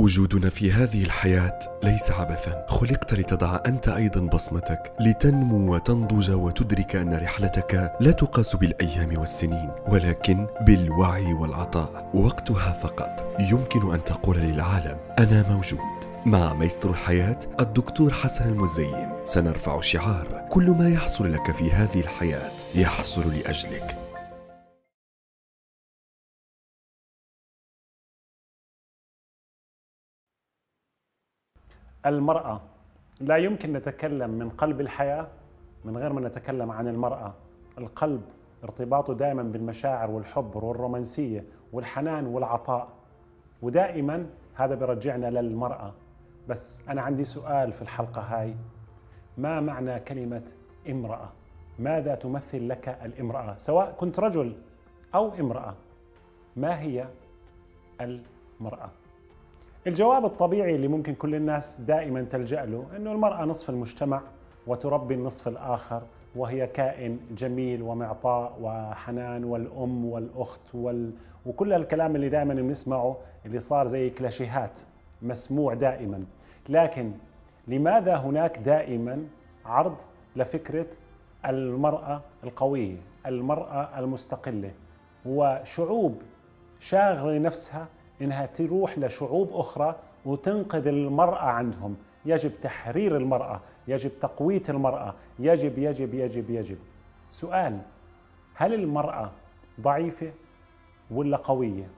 وجودنا في هذه الحياة ليس عبثا. خلقت لتضع أنت أيضا بصمتك لتنمو وتنضج وتدرك أن رحلتك لا تقاس بالأيام والسنين ولكن بالوعي والعطاء. وقتها فقط يمكن أن تقول للعالم أنا موجود. مع مايسترو الحياة الدكتور حسن المزين. سنرفع شعار كل ما يحصل لك في هذه الحياة يحصل لأجلك. المرأة لا يمكن نتكلم من قلب الحياة من غير ما نتكلم عن المرأة القلب ارتباطه دائما بالمشاعر والحب والرومانسية والحنان والعطاء ودائما هذا برجعنا للمرأة بس أنا عندي سؤال في الحلقة هاي ما معنى كلمة امرأة؟ ماذا تمثل لك الامرأة؟ سواء كنت رجل أو امرأة ما هي المرأة؟ الجواب الطبيعي اللي ممكن كل الناس دائما تلجأ له إنه المرأة نصف المجتمع وتربي النصف الآخر وهي كائن جميل ومعطاء وحنان والأم والأخت وال... وكل الكلام اللي دائما بنسمعه اللي صار زي كلاشيهات مسموع دائما. لكن لماذا هناك دائما عرض لفكرة المرأة القوية المرأة المستقلة؟ وشعوب شاغلة نفسها إنها تروح لشعوب أخرى وتنقذ المرأة عندهم يجب تحرير المرأة يجب تقويه المرأة. يجب يجب يجب يجب. سؤال هل المرأة ضعيفة ولا قوية؟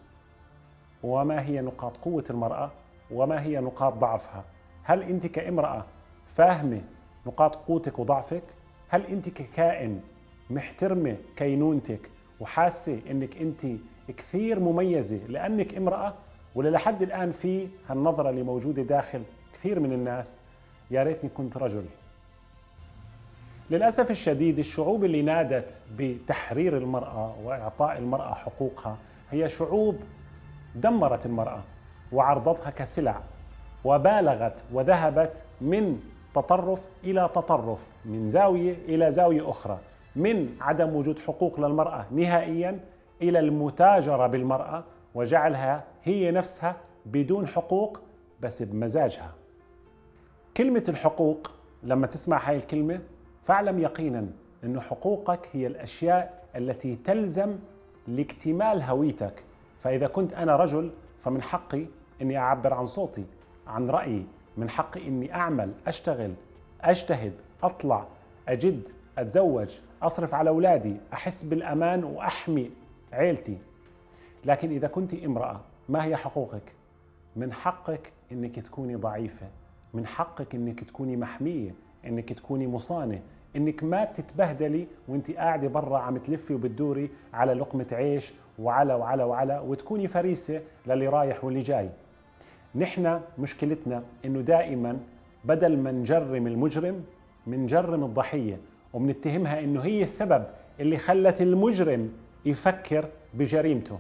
وما هي نقاط قوة المرأة؟ وما هي نقاط ضعفها؟ هل أنت كامرأة فاهمة نقاط قوتك وضعفك؟ هل أنت ككائن محترمة كينونتك وحاسة إنك انت كثير مميزة لأنك امرأة ولا لحد الآن في هالنظرة اللي موجودة داخل كثير من الناس. يا ريتني كنت رجل. للأسف الشديد الشعوب اللي نادت بتحرير المرأة وإعطاء المرأة حقوقها هي شعوب دمرت المرأة وعرضتها كسلع وبالغت وذهبت من تطرف إلى تطرف من زاوية إلى زاوية أخرى. من عدم وجود حقوق للمرأة نهائيا إلى المتاجرة بالمرأة وجعلها هي نفسها بدون حقوق بس بمزاجها. كلمة الحقوق لما تسمع هاي الكلمة فاعلم يقينا إنه حقوقك هي الأشياء التي تلزم لاكتمال هويتك، فإذا كنت أنا رجل فمن حقي إني أعبر عن صوتي، عن رأيي، من حقي إني أعمل، أشتغل، أجتهد، أطلع، أجد، أتزوج، أصرف على أولادي، أحس بالأمان وأحمي عيلتي لكن إذا كنت امرأة ما هي حقوقك؟ من حقك أنك تكوني ضعيفة من حقك أنك تكوني محمية أنك تكوني مصانة إنك ما بتتبهدلي وإنت قاعدة برا عم تلفي وبتدوري على لقمة عيش وعلى وعلى وعلى وتكوني فريسة للي رايح واللي جاي. نحن مشكلتنا إنه دائما بدل ما نجرم المجرم بنجرم الضحية وبنتهمها إنه هي السبب اللي خلت المجرم يفكر بجريمته.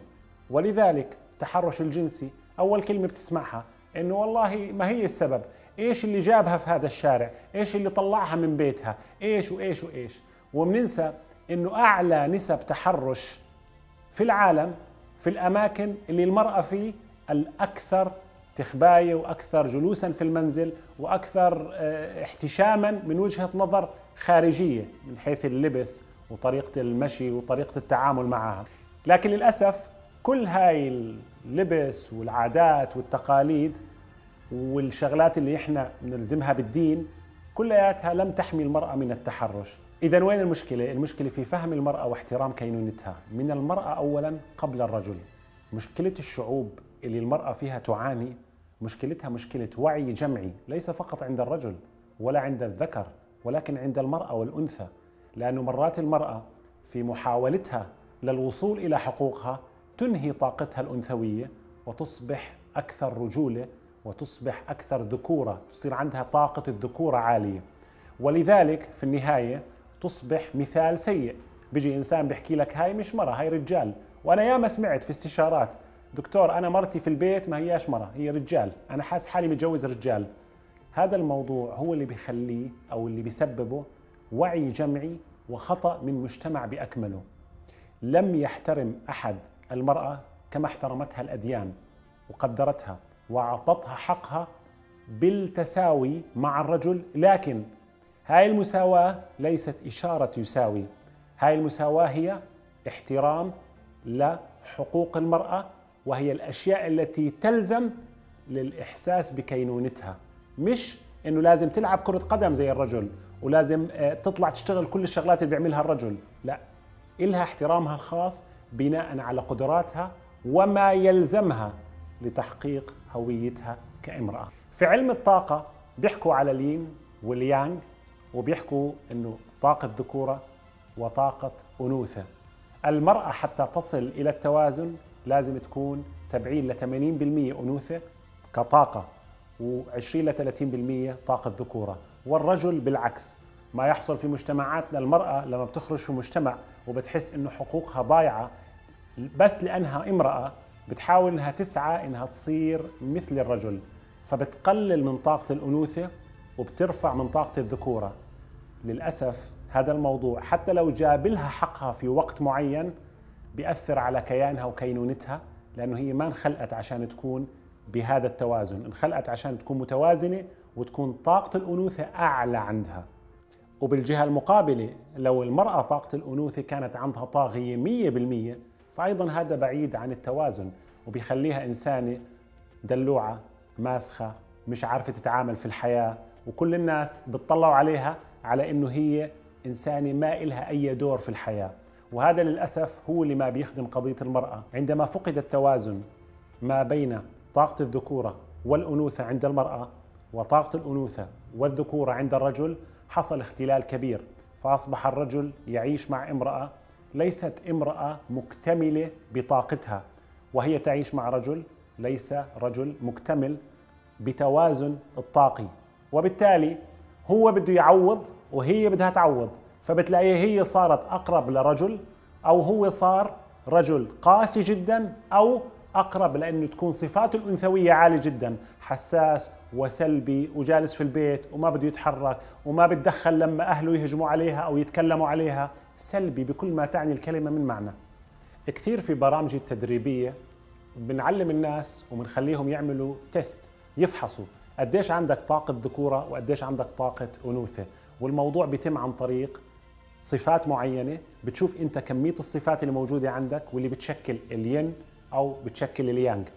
ولذلك التحرش الجنسي أول كلمة بتسمعها إنه والله ما هي السبب؟ إيش اللي جابها في هذا الشارع؟ إيش اللي طلعها من بيتها؟ إيش وإيش وإيش؟ وبننسى إنه أعلى نسب تحرش في العالم في الأماكن اللي المرأة فيه الأكثر تخباية وأكثر جلوسا في المنزل وأكثر آه، احتشاما من وجهة نظر خارجية من حيث اللبس وطريقة المشي وطريقة التعامل معها. لكن للأسف كل هاي اللبس والعادات والتقاليد والشغلات اللي إحنا بنلزمها بالدين كلياتها لم تحمي المرأة من التحرش. إذا وين المشكلة؟ المشكلة في فهم المرأة واحترام كينونتها. من المرأة أولا قبل الرجل. مشكلة الشعوب اللي المرأة فيها تعاني مشكلتها مشكلة وعي جمعي ليس فقط عند الرجل ولا عند الذكر. ولكن عند المرأة والأنثى لأنه مرات المرأة في محاولتها للوصول إلى حقوقها تنهي طاقتها الأنثوية وتصبح أكثر رجولة وتصبح أكثر ذكورة تصير عندها طاقة الذكورة عالية. ولذلك في النهاية تصبح مثال سيء. بيجي إنسان بيحكي لك هاي مش مرة هاي رجال. وأنا ياما سمعت في استشارات دكتور أنا مرتي في البيت ما هياش مرة هي رجال أنا حاس حالي متجوز رجال. هذا الموضوع هو اللي بيخليه أو اللي بيسببه وعي جمعي وخطأ من مجتمع بأكمله. لم يحترم أحد المرأة كما احترمتها الأديان وقدرتها وأعطتها حقها بالتساوي مع الرجل لكن هاي المساواة ليست إشارة يساوي. هاي المساواة هي احترام لحقوق المرأة وهي الأشياء التي تلزم للإحساس بكينونتها. مش إنه لازم تلعب كرة قدم زي الرجل ولازم آه، تطلع تشتغل كل الشغلات اللي بيعملها الرجل. لا إلها احترامها الخاص بناء على قدراتها وما يلزمها لتحقيق هويتها كامرأة. في علم الطاقة بيحكوا على اليين واليانغ وبيحكوا إنه طاقة ذكورة وطاقة أنوثة. المرأة حتى تصل إلى التوازن لازم تكون 70 ل 80% أنوثة كطاقة. و20 ل 30% طاقة ذكورة. والرجل بالعكس ما يحصل في مجتمعاتنا المرأة لما بتخرج في مجتمع وبتحس إنه حقوقها ضايعة بس لأنها امرأة بتحاول إنها تسعى إنها تصير مثل الرجل. فبتقلل من طاقة الأنوثة وبترفع من طاقة الذكورة. للأسف هذا الموضوع حتى لو جاب لها حقها في وقت معين بيأثر على كيانها وكينونتها لأنه هي ما انخلقت عشان تكون بهذا التوازن. انخلقت عشان تكون متوازنة وتكون طاقة الأنوثة أعلى عندها. وبالجهة المقابلة لو المرأة طاقة الأنوثة كانت عندها طاغية مية بالمية فأيضا هذا بعيد عن التوازن وبيخليها إنسانة دلوعة ماسخة مش عارفة تتعامل في الحياة. وكل الناس بتطلعوا عليها على إنه هي إنسانة ما إلها أي دور في الحياة. وهذا للأسف هو اللي ما بيخدم قضية المرأة. عندما فقد التوازن ما بين طاقة الذكورة والأنوثة عند المرأة وطاقة الأنوثة والذكورة عند الرجل حصل اختلال كبير فأصبح الرجل يعيش مع امرأة ليست امرأة مكتملة بطاقتها وهي تعيش مع رجل ليس رجل مكتمل بتوازن الطاقي. وبالتالي هو بده يعوض وهي بدها تعوض فبتلاقيه هي صارت أقرب لرجل أو هو صار رجل قاسي جدا أو أقرب لأنه تكون صفاته الأنثوية عالية جدا. حساس وسلبي وجالس في البيت وما بده يتحرك وما بتدخل لما أهله يهجموا عليها أو يتكلموا عليها. سلبي بكل ما تعني الكلمة من معنى. كثير في برامج التدريبية بنعلم الناس وبنخليهم يعملوا تيست يفحصوا قديش عندك طاقة ذكورة وقديش عندك طاقة أنوثة. والموضوع بيتم عن طريق صفات معينة بتشوف أنت كمية الصفات اللي موجودة عندك واللي بتشكل الين أو بتشكل اليانج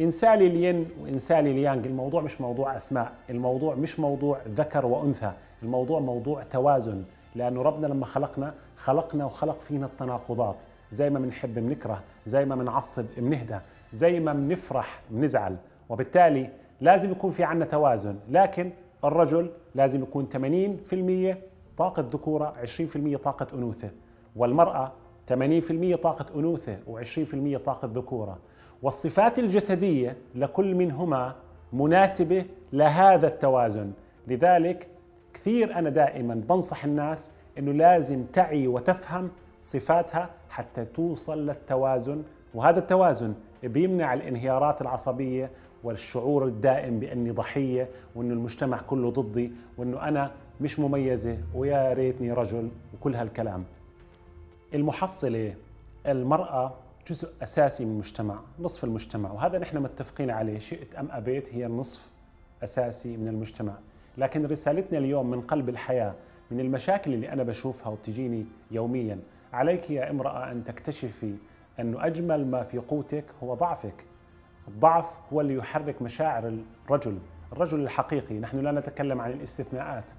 إنسالي الين وإنسالي اليانج الموضوع مش موضوع أسماء. الموضوع مش موضوع ذكر وأنثى. الموضوع موضوع توازن. لأنه ربنا لما خلقنا خلقنا وخلق فينا التناقضات. زي ما بنحب بنكره زي ما بنعصب بنهدى زي ما بنفرح بنزعل وبالتالي لازم يكون في عنا توازن. لكن الرجل لازم يكون 80% طاقة ذكورة 20% طاقة أنوثة. والمرأة 80% طاقة أنوثة و20% طاقة ذكورة. والصفات الجسدية لكل منهما مناسبة لهذا التوازن. لذلك كثير أنا دائما بنصح الناس أنه لازم تعي وتفهم صفاتها حتى توصل للتوازن. وهذا التوازن بيمنع الانهيارات العصبية والشعور الدائم بأني ضحية وأنه المجتمع كله ضدي وأنه أنا مش مميزة ويا ريتني رجل وكل هالكلام. المحصلة المرأة جزء أساسي من المجتمع نصف المجتمع وهذا نحن متفقين عليه شئت أم أبيت هي النصف أساسي من المجتمع. لكن رسالتنا اليوم من قلب الحياة من المشاكل اللي أنا بشوفها وبتجيني يوميا عليك يا امرأة أن تكتشفي أنه أجمل ما في قوتك هو ضعفك. الضعف هو اللي يحرك مشاعر الرجل الرجل الحقيقي. نحن لا نتكلم عن الاستثناءات.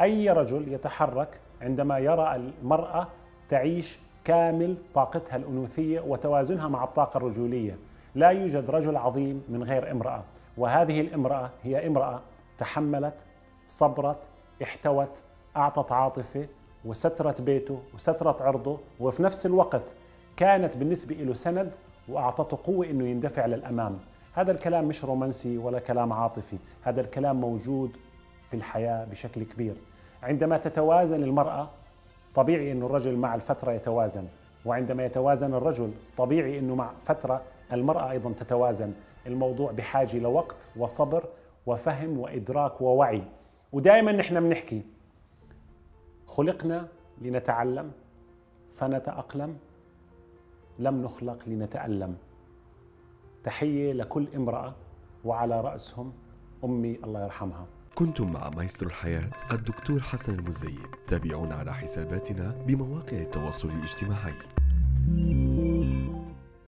أي رجل يتحرك عندما يرى المرأة تعيش كامل طاقتها الأنوثية وتوازنها مع الطاقة الرجولية. لا يوجد رجل عظيم من غير امرأة وهذه الامرأة هي امرأة تحملت صبرت احتوت أعطت عاطفة وسترت بيته وسترت عرضه وفي نفس الوقت كانت بالنسبة له سند وأعطته قوة أنه يندفع للأمام. هذا الكلام مش رومانسي ولا كلام عاطفي هذا الكلام موجود في الحياة بشكل كبير. عندما تتوازن المرأة طبيعي أنه الرجل مع الفترة يتوازن وعندما يتوازن الرجل طبيعي أنه مع فترة المرأة أيضا تتوازن. الموضوع بحاجة لوقت وصبر وفهم وإدراك ووعي. ودائما نحن بنحكي خلقنا لنتعلم فنتأقلم لم نخلق لنتألم. تحية لكل امرأة وعلى رأسهم أمي الله يرحمها. كنتم مع مايسترو الحياة الدكتور حسن المزيد تابعونا على حساباتنا بمواقع التواصل الاجتماعي.